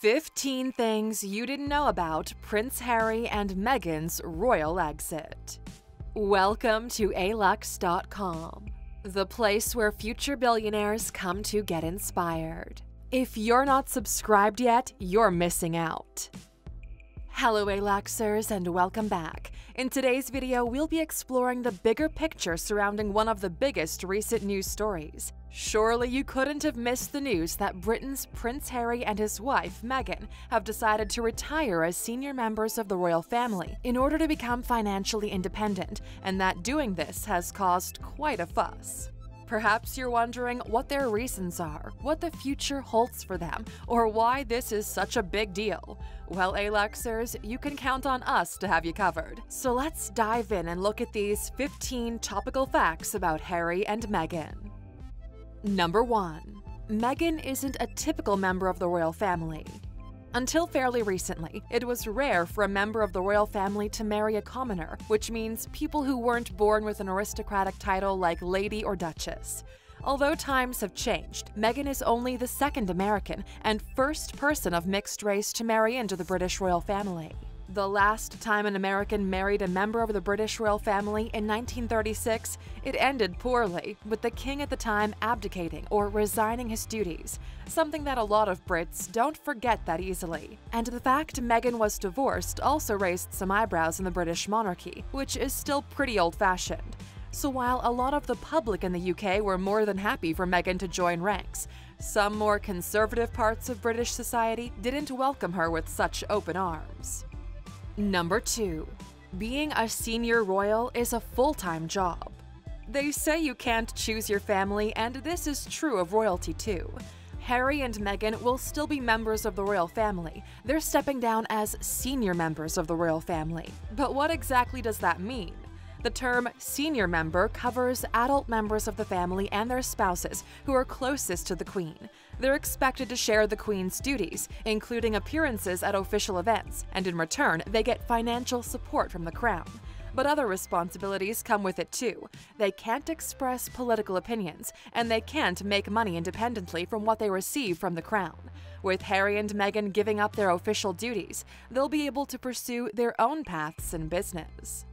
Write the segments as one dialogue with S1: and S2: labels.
S1: 15 Things You Didn't Know About Prince Harry and Meghan's Royal Exit. Welcome to alux.com, the place where future billionaires come to get inspired. If you're not subscribed yet, you're missing out. Hello, Aluxers, and welcome back. In today's video, we'll be exploring the bigger picture surrounding one of the biggest recent news stories. Surely you couldn't have missed the news that Britain's Prince Harry and his wife, Meghan, have decided to retire as senior members of the royal family in order to become financially independent, and that doing this has caused quite a fuss. Perhaps you're wondering what their reasons are, what the future holds for them, or why this is such a big deal. Well, Aluxers, you can count on us to have you covered. So let's dive in and look at these 15 topical facts about Harry and Meghan. Number 1. Meghan isn't a typical member of the royal family. Until fairly recently, it was rare for a member of the royal family to marry a commoner, which means people who weren't born with an aristocratic title like Lady or Duchess. Although times have changed, Meghan is only the second American and first person of mixed race to marry into the British royal family. The last time an American married a member of the British royal family in 1936, it ended poorly, with the king at the time abdicating or resigning his duties, something that a lot of Brits don't forget that easily. And the fact Meghan was divorced also raised some eyebrows in the British monarchy, which is still pretty old fashioned. So while a lot of the public in the UK were more than happy for Meghan to join ranks, some more conservative parts of British society didn't welcome her with such open arms. Number 2. Being a senior royal is a full-time job. They say you can't choose your family, and this is true of royalty too. Harry and Meghan will still be members of the royal family. They're stepping down as senior members of the royal family. But what exactly does that mean? The term senior member covers adult members of the family and their spouses who are closest to the Queen. They're expected to share the Queen's duties, including appearances at official events, and in return, they get financial support from the Crown. But other responsibilities come with it too. They can't express political opinions, and they can't make money independently from what they receive from the Crown. With Harry and Meghan giving up their official duties, they'll be able to pursue their own paths in business.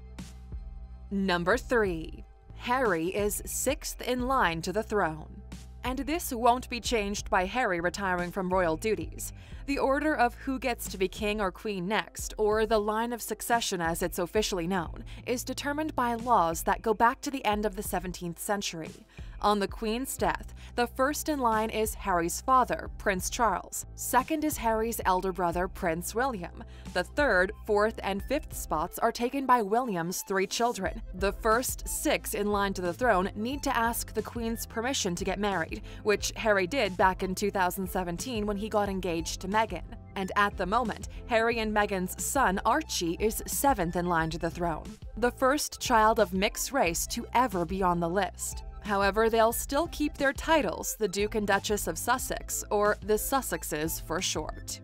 S1: Number 3. Harry is sixth in line to the throne. And this won't be changed by Harry retiring from royal duties. The order of who gets to be king or queen next, or the line of succession as it's officially known, is determined by laws that go back to the end of the 17th century. On the Queen's death, the first in line is Harry's father, Prince Charles. Second is Harry's elder brother, Prince William. The third, fourth, and fifth spots are taken by William's three children. The first six in line to the throne need to ask the Queen's permission to get married, which Harry did back in 2017 when he got engaged to Meghan. And at the moment, Harry and Meghan's son Archie is seventh in line to the throne, the first child of mixed race to ever be on the list. However, they'll still keep their titles, the Duke and Duchess of Sussex, or the Sussexes for short.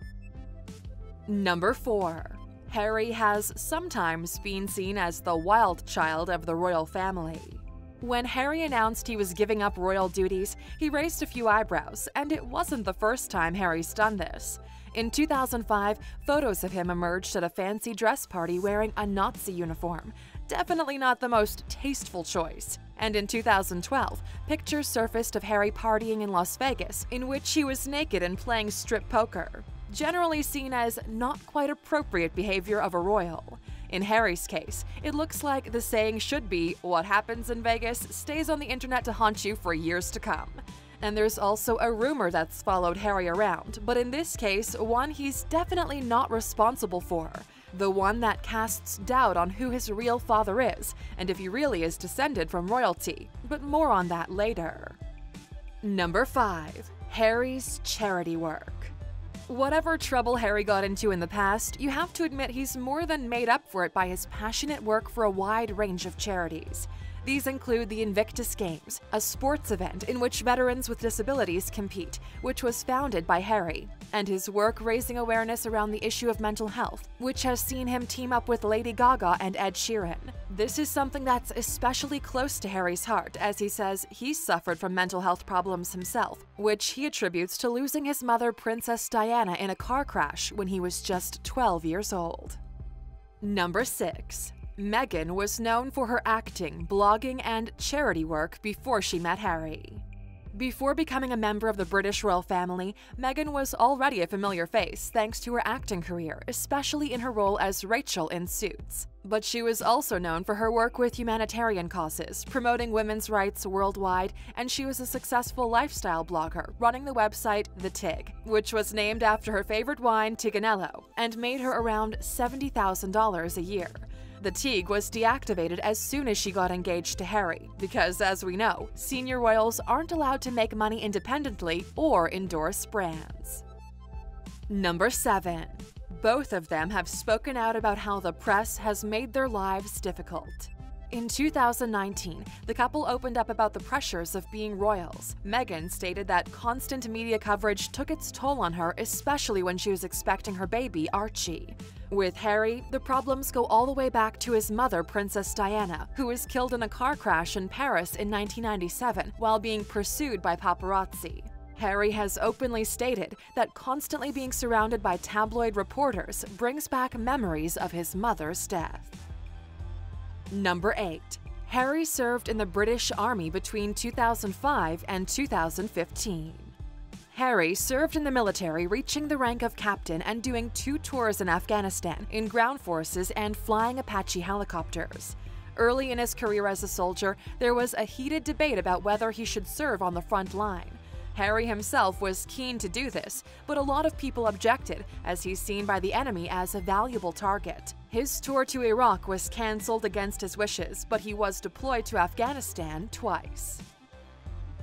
S1: Number 4. Harry has sometimes been seen as the wild child of the royal family. When Harry announced he was giving up royal duties, he raised a few eyebrows, and it wasn't the first time Harry's done this. In 2005, photos of him emerged at a fancy dress party wearing a Nazi uniform. Definitely not the most tasteful choice. And in 2012, pictures surfaced of Harry partying in Las Vegas, in which he was naked and playing strip poker. Generally seen as not quite appropriate behavior of a royal. In Harry's case, it looks like the saying should be, what happens in Vegas stays on the internet to haunt you for years to come. And there's also a rumor that's followed Harry around, but in this case, one he's definitely not responsible for. The one that casts doubt on who his real father is, and if he really is descended from royalty, but more on that later. Number 5. Harry's charity work. Whatever trouble Harry got into in the past, you have to admit he's more than made up for it by his passionate work for a wide range of charities. These include the Invictus Games, a sports event in which veterans with disabilities compete, which was founded by Harry, and his work raising awareness around the issue of mental health, which has seen him team up with Lady Gaga and Ed Sheeran. This is something that's especially close to Harry's heart, as he says he suffered from mental health problems himself, which he attributes to losing his mother, Princess Diana, in a car crash when he was just 12 years old. Number 6. Meghan was known for her acting, blogging, and charity work before she met Harry. Before becoming a member of the British royal family, Meghan was already a familiar face thanks to her acting career, especially in her role as Rachel in Suits. But she was also known for her work with humanitarian causes, promoting women's rights worldwide, and she was a successful lifestyle blogger running the website The Tig, which was named after her favorite wine, Tignanello, and made her around $70,000 a year. The Tig was deactivated as soon as she got engaged to Harry, because as we know, senior royals aren't allowed to make money independently or endorse brands. Number 7. Both of them have spoken out about how the press has made their lives difficult. In 2019, the couple opened up about the pressures of being royals. Meghan stated that constant media coverage took its toll on her, especially when she was expecting her baby, Archie. With Harry, the problems go all the way back to his mother, Princess Diana, who was killed in a car crash in Paris in 1997 while being pursued by paparazzi. Harry has openly stated that constantly being surrounded by tabloid reporters brings back memories of his mother's death. Number 8. Harry served in the British Army between 2005 and 2015. Harry served in the military, reaching the rank of captain and doing two tours in Afghanistan in ground forces and flying Apache helicopters. Early in his career as a soldier, there was a heated debate about whether he should serve on the front line. Harry himself was keen to do this, but a lot of people objected, as he's seen by the enemy as a valuable target. His tour to Iraq was cancelled against his wishes, but he was deployed to Afghanistan twice.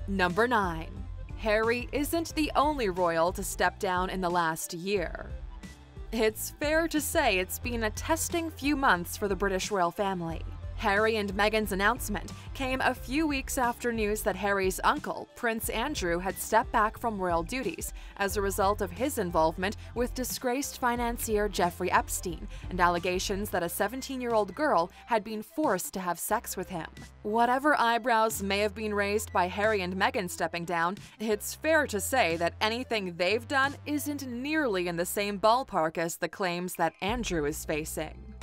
S1: Number 9. Harry isn't the only royal to step down in the last year. It's fair to say it's been a testing few months for the British royal family. Harry and Meghan's announcement came a few weeks after news that Harry's uncle, Prince Andrew, had stepped back from royal duties as a result of his involvement with disgraced financier Jeffrey Epstein and allegations that a 17 year old girl had been forced to have sex with him. Whatever eyebrows may have been raised by Harry and Meghan stepping down, it's fair to say that anything they've done isn't nearly in the same ballpark as the claims that Andrew is facing.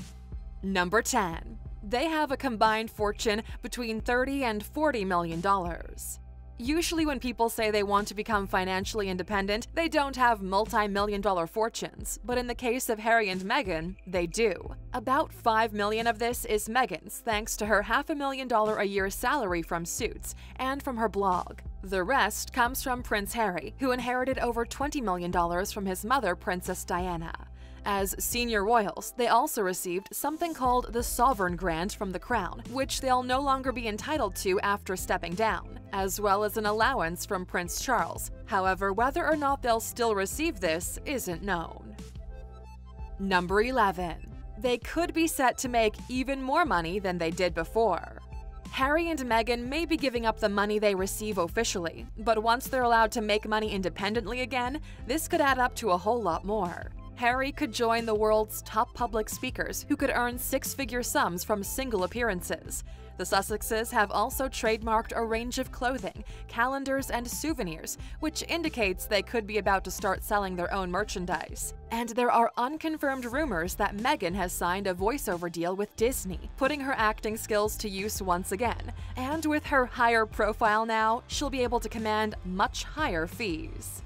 S1: Number 10. They have a combined fortune between 30 and 40 million dollars. Usually, when people say they want to become financially independent, they don't have multi million dollar fortunes, but in the case of Harry and Meghan, they do. About 5 million of this is Meghan's, thanks to her half a million dollar a year salary from Suits and from her blog. The rest comes from Prince Harry, who inherited over $20 million from his mother, Princess Diana. As senior royals, they also received something called the Sovereign Grant from the Crown, which they'll no longer be entitled to after stepping down, as well as an allowance from Prince Charles. However, whether or not they'll still receive this isn't known. Number 11. They could be set to make even more money than they did before. Harry and Meghan may be giving up the money they receive officially, but once they're allowed to make money independently again, this could add up to a whole lot more. Harry could join the world's top public speakers who could earn six figure sums from single appearances. The Sussexes have also trademarked a range of clothing, calendars, and souvenirs, which indicates they could be about to start selling their own merchandise. And there are unconfirmed rumors that Meghan has signed a voiceover deal with Disney, putting her acting skills to use once again. And with her higher profile now, she'll be able to command much higher fees.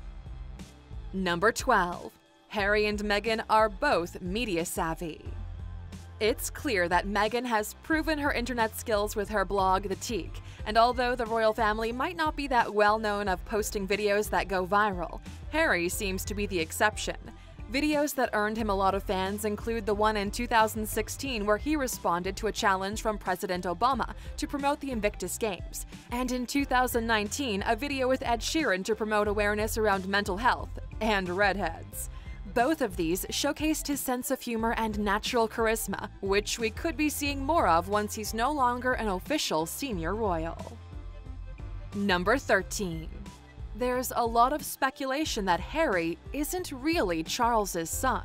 S1: Number 12. Harry and Meghan are both media savvy. It's clear that Meghan has proven her internet skills with her blog, The Tig, and although the royal family might not be that well known of posting videos that go viral, Harry seems to be the exception. Videos that earned him a lot of fans include the one in 2016 where he responded to a challenge from President Obama to promote the Invictus Games, and in 2019, a video with Ed Sheeran to promote awareness around mental health and redheads. Both of these showcased his sense of humor and natural charisma, which we could be seeing more of once he's no longer an official senior royal. Number 13. There's a lot of speculation that Harry isn't really Charles's son.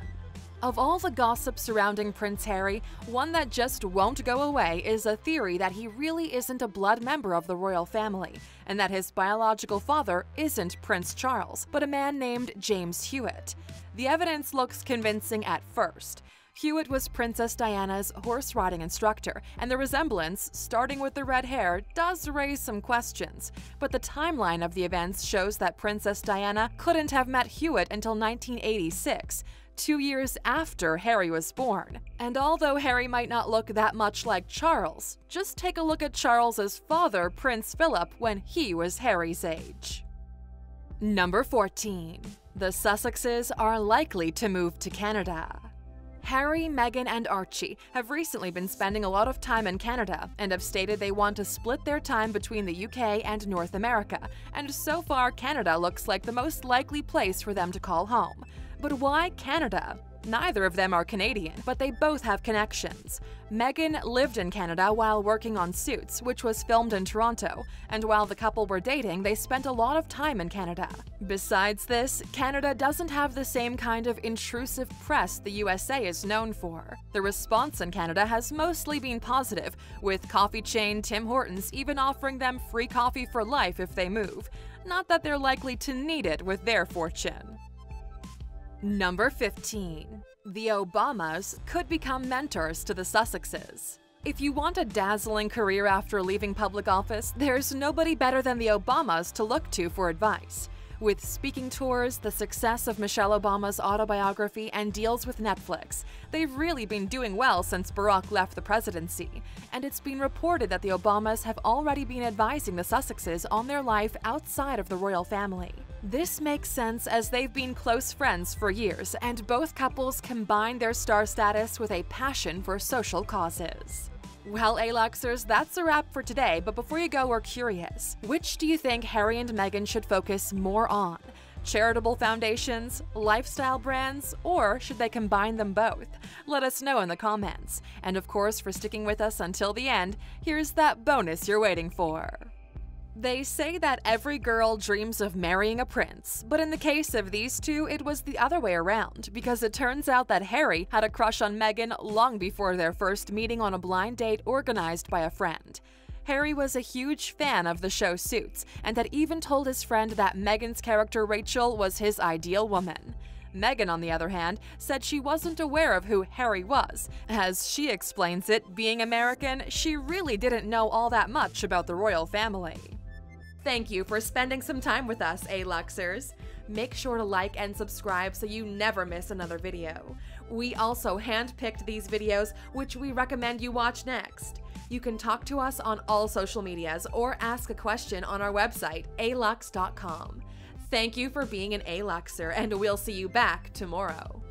S1: Of all the gossip surrounding Prince Harry, one that just won't go away is a theory that he really isn't a blood member of the royal family, and that his biological father isn't Prince Charles, but a man named James Hewitt. The evidence looks convincing at first. Hewitt was Princess Diana's horse riding instructor, and the resemblance, starting with the red hair, does raise some questions. But the timeline of the events shows that Princess Diana couldn't have met Hewitt until 1986, two years after Harry was born. And although Harry might not look that much like Charles, just take a look at Charles's father, Prince Philip, when he was Harry's age. Number 14. The Sussexes are likely to move to Canada. Harry, Meghan, and Archie have recently been spending a lot of time in Canada and have stated they want to split their time between the UK and North America, and so far Canada looks like the most likely place for them to call home. But why Canada? Neither of them are Canadian, but they both have connections. Meghan lived in Canada while working on Suits, which was filmed in Toronto, and while the couple were dating, they spent a lot of time in Canada. Besides this, Canada doesn't have the same kind of intrusive press the USA is known for. The response in Canada has mostly been positive, with coffee chain Tim Hortons even offering them free coffee for life if they move. Not that they're likely to need it with their fortune. Number 15. The Obamas could become mentors to the Sussexes. If you want a dazzling career after leaving public office, there's nobody better than the Obamas to look to for advice. With speaking tours, the success of Michelle Obama's autobiography, and deals with Netflix, they've really been doing well since Barack left the presidency. And it's been reported that the Obamas have already been advising the Sussexes on their life outside of the royal family. This makes sense as they've been close friends for years, and both couples combine their star status with a passion for social causes. Well, Aluxers, that's a wrap for today, but before you go, we're curious. Which do you think Harry and Meghan should focus more on? Charitable foundations, lifestyle brands, or should they combine them both? Let us know in the comments. And of course, for sticking with us until the end, here's that bonus you're waiting for. They say that every girl dreams of marrying a prince, but in the case of these two, it was the other way around, because it turns out that Harry had a crush on Meghan long before their first meeting on a blind date organized by a friend. Harry was a huge fan of the show Suits, and had even told his friend that Meghan's character Rachel was his ideal woman. Meghan, on the other hand, said she wasn't aware of who Harry was. As she explains it, being American, she really didn't know all that much about the royal family. Thank you for spending some time with us, Aluxers. Make sure to like and subscribe so you never miss another video. We also handpicked these videos, which we recommend you watch next. You can talk to us on all social medias or ask a question on our website, alux.com. Thank you for being an Aluxer, and we'll see you back tomorrow.